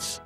Insurance.